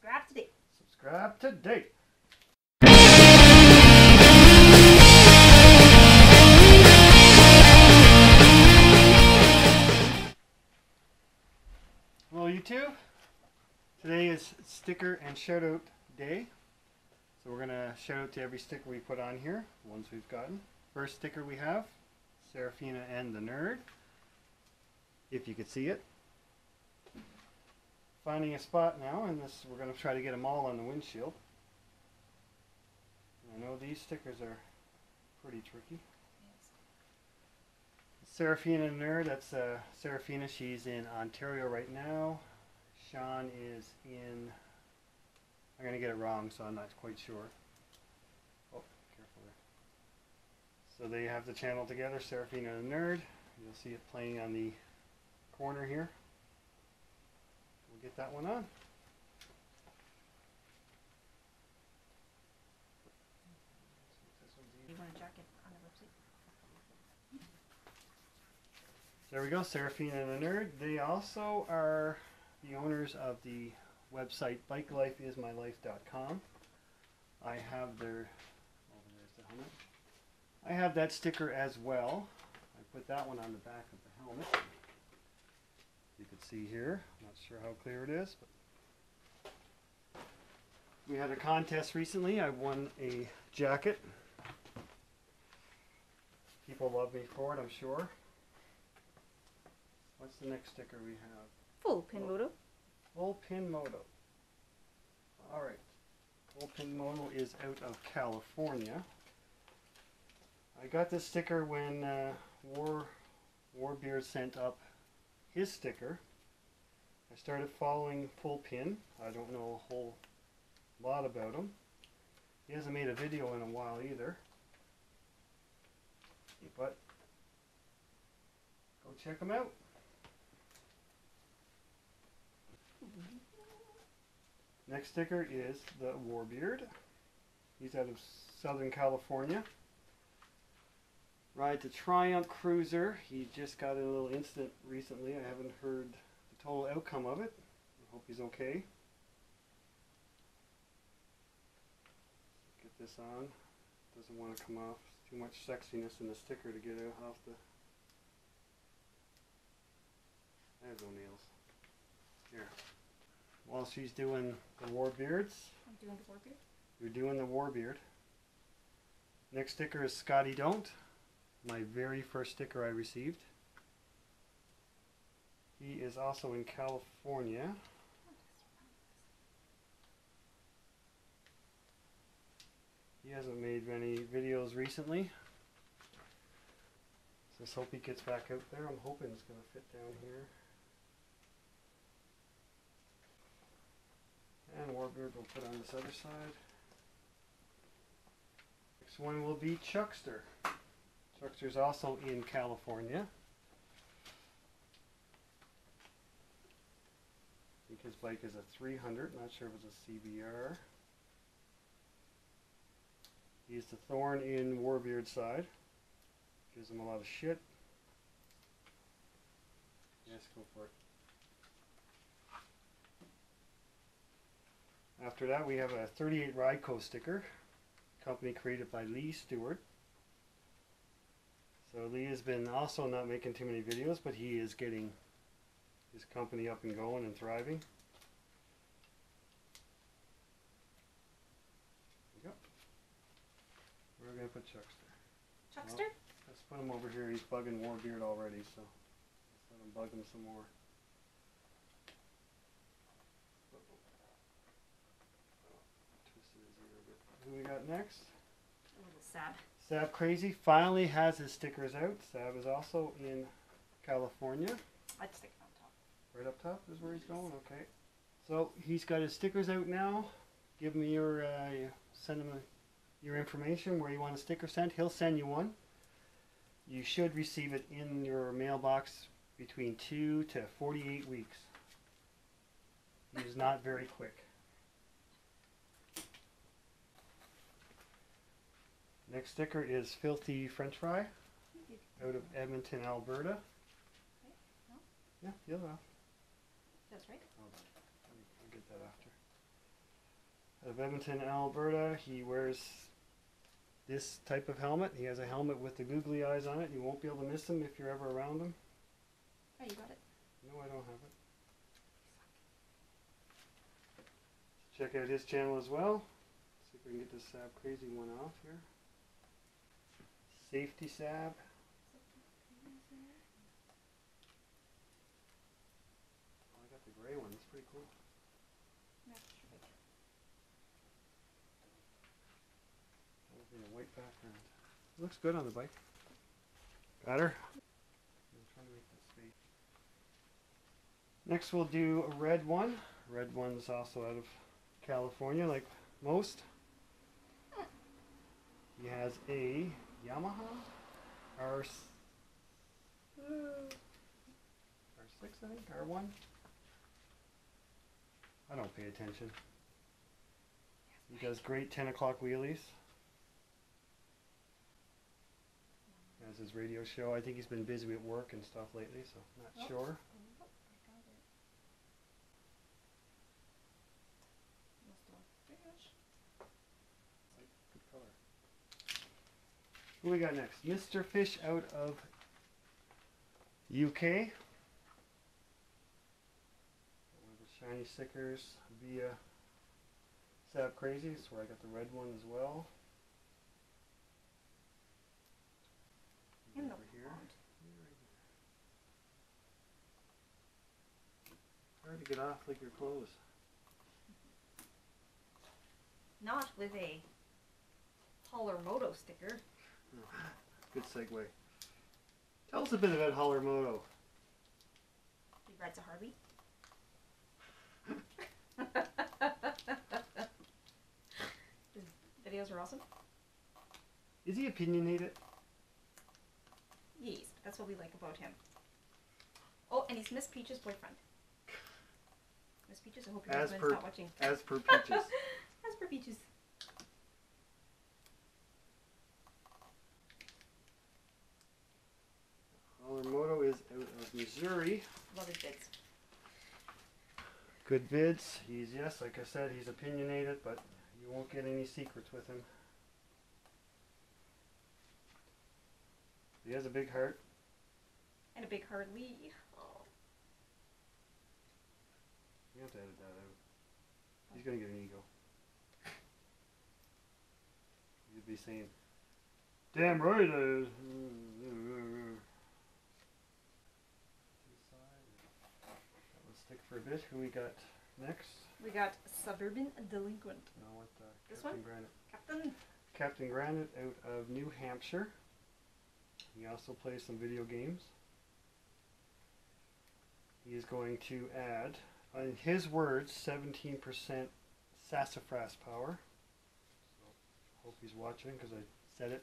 Subscribe today. Subscribe today. Hello YouTube. Today is sticker and shout out day. So we're gonna shout out to every sticker we put on here, ones we've gotten. First sticker we have, Sarafyna and the Nerd. If you could see it. Finding a spot now, and this we're gonna try to get them all on the windshield. I know these stickers are pretty tricky. Sarafyna Nerd, that's uh, Sarafyna. She's in Ontario right now. Sean is in. I'm gonna get it wrong, so I'm not quite sure. Oh, careful there. So they have the channel together, Sarafyna the Nerd. You'll see it playing on the corner here. Get that one on. You want a jacket on the website? There we go, Sarafyna and the Nerd. They also are the owners of the website bikelifeismylife.com. I have their, oh, there's the helmet. I have that sticker as well. I put that one on the back of the helmet. You can see here. Not sure how clear it is, but we had a contest recently. I won a jacket. People love me for it, I'm sure. What's the next sticker we have? Full pin moto. Full Pin Moto. Alright. Full Pin Moto is out of California. I got this sticker when uh, War Warbeard sent up his sticker. I started following Full Pin. I don't know a whole lot about him. He hasn't made a video in a while either. But go check him out. Next sticker is the Warbeard. He's out of Southern California. Ride the Triumph Cruiser. He just got in a little incident recently. I haven't heard the total outcome of it. I hope he's okay. Get this on. Doesn't want to come off. Too much sexiness in the sticker to get it off the. I have no nails. Here. While she's doing the Warbeards, I'm doing the board beer. you're doing the Warbeard. Next sticker is Scotty Don't. My very first sticker I received. He is also in California. He hasn't made many videos recently. Just hope he gets back out there. I'm hoping it's going to fit down here. And Warbeard we'll put on this other side. Next one will be Chuxtr. Chuxtr's also in California. I think his bike is a 300, not sure if it's a CBR. He's the thorn in Warbeard's side. Gives him a lot of shit. Yes, go for it. After that, we have a 38 Rideco sticker, company created by Lee Stewart. So Lee has been also not making too many videos, but he is getting his company up and going and thriving. There we go. We're gonna put Chuxtr. Chuxtr. Let's put him over here. He's bugging Warbeard already, so let's let him bug him some more. Twisted his ear a bit. Who we got next? A little sad. Sab Crazy finally has his stickers out. Sab is also in California. I'd stick it on top. Right up top is where he's going. Okay. So he's got his stickers out now. Give me your uh, send him a, your information where you want a sticker sent. He'll send you one. You should receive it in your mailbox between two to forty-eight weeks. He's not very quick. Next sticker is Filthy French Fry out of Edmonton, Alberta. No? Yeah, you'll know. That's right. Hold on. I'll get that after. out of Edmonton, Alberta. He wears this type of helmet. He has a helmet with the googly eyes on it. You won't be able to miss him if you're ever around him. Oh, you got it. No, I don't have it. Check out his channel as well. See if we can get this Sab Crazy one off here. Safety Sab. Oh, I got the gray one. It's pretty cool. That'll be a white background. Looks good on the bike. Got her. I'm trying to make this space. Next, we'll do a red one. Red one's also out of California, like most. He has a Yamaha R hmm. R6, I think, R1. I don't pay attention. He does great 10 o'clock wheelies. Has his radio show. I think he's been busy at work and stuff lately, so not Oh. sure. Oh, I got it. Must have fish. Good color. Who we got next? Mr. Fish out of UK. One of the shiny stickers via Sab Crazy. That's where I got the red one as well. In the Over here. pond. Hard to get off like your clothes. Not with a Hollar Moto sticker. Good segue. Tell us a bit about Hollar Moto. He rides a Harley. His videos are awesome. Is he opinionated? Yes, that's what we like about him. Oh, and he's Miss Peach's boyfriend. Miss Peaches, I hope your As husband's per- not watching. As per Peaches. As per Peaches. Hollar Moto is out of Missouri. Love his bits. Good bids. He's yes, like I said, he's opinionated, but you won't get any secrets with him. He has a big heart. And a big Harley. Oh. You have to edit that out. He's gonna get an ego. He'd be saying, "Damn right." Uh, that for a bit. Who we got next? We got Suburban Delinquent. No, what the This Kaptain one? Granite. Kaptain. Kaptain Granite out of New Hampshire. He also plays some video games. He is going to add, in his words, 17% sassafras power. So, hope he's watching because I said it.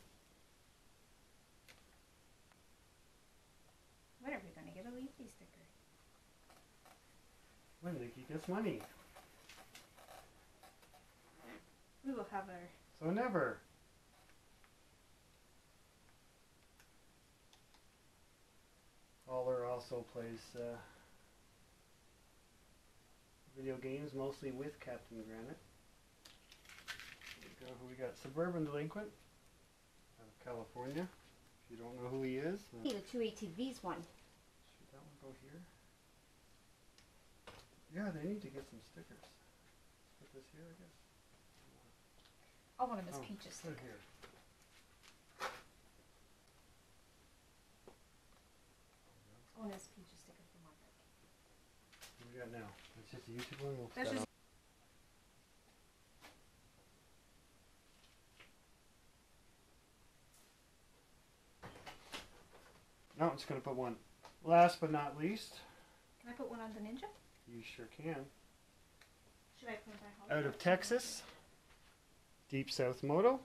When are we gonna get a Leaky sticker? When Nikki gets money. We will have our So never. Hollar also plays uh, video games, mostly with Kaptain Granite. We go. We got? Suburban Delinquent out of California. If you don't know who he is, then need a two ATVs one. should that one go here? Yeah, they need to get some stickers. Let's put this here, I guess. I want a Miss Oh, Peaches put it sticker. here. I want a Miss Peaches sticker for my bike. What do we got now? It's just a YouTube one. We'll put That's that just on. No, I'm just gonna put one. Last but not least, Can I put one on the Ninja? You sure can. Should I put by Holly? Out of Texas, Deep South Moto.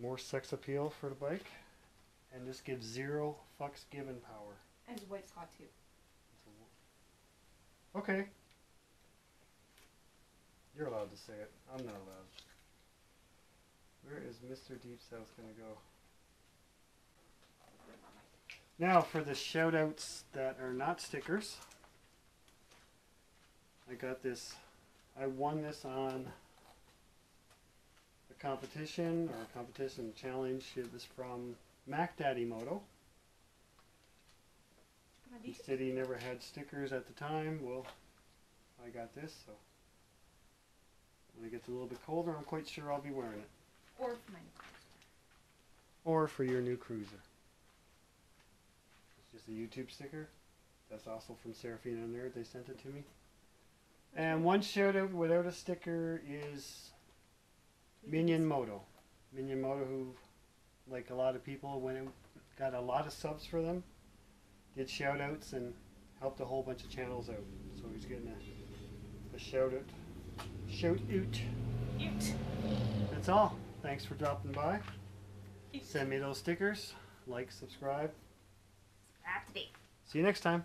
More sex appeal for the bike, and this gives zero fucks given power. And wife's hot too. Okay. You're allowed to say it. I'm not allowed. Where is Mr. Deep South gonna go? Now for the shout outs that are not stickers. I got this I won this on a competition or a competition challenge. It was from Mac Daddy Moto. He said he never had stickers at the time. Well, I got this, so when it gets a little bit colder, I'm quite sure I'll be wearing it. Or for my new cruiser. Or for your new cruiser. Just a YouTube sticker. That's also from Sarafyna Nerd. They sent it to me. And one shout out without a sticker is Minion Moto. Minion Moto, who, like a lot of people, when it got a lot of subs for them, did shout outs and helped a whole bunch of channels out. So he's getting a, a shout out. Shout out. Cute. That's all. Thanks for dropping by. Send me those stickers. Like, subscribe. See you next time.